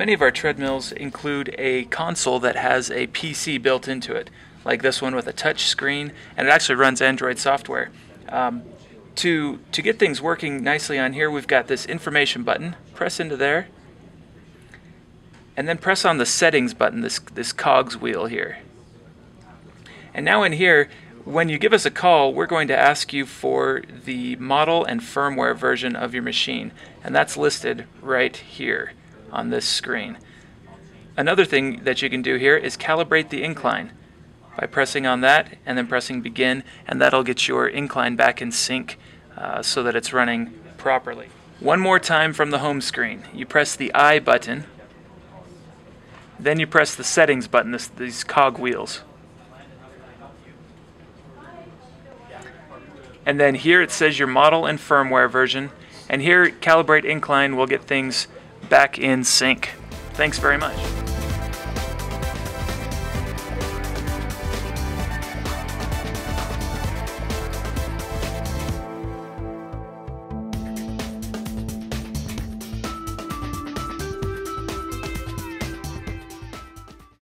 Many of our treadmills include a console that has a PC built into it, like this one with a touch screen, and it actually runs Android software. Um, to, to get things working nicely on here, we've got this information button. Press into there, and then press on the settings button, this, this cogs wheel here. And now in here, when you give us a call, we're going to ask you for the model and firmware version of your machine, and that's listed right here on this screen. Another thing that you can do here is calibrate the incline by pressing on that and then pressing begin, and that'll get your incline back in sync uh, so that it's running properly. One more time from the home screen, you press the I button, then you press the settings button, this, these cog wheels. And then here it says your model and firmware version. And here, Calibrate Incline will get things back in sync. Thanks very much.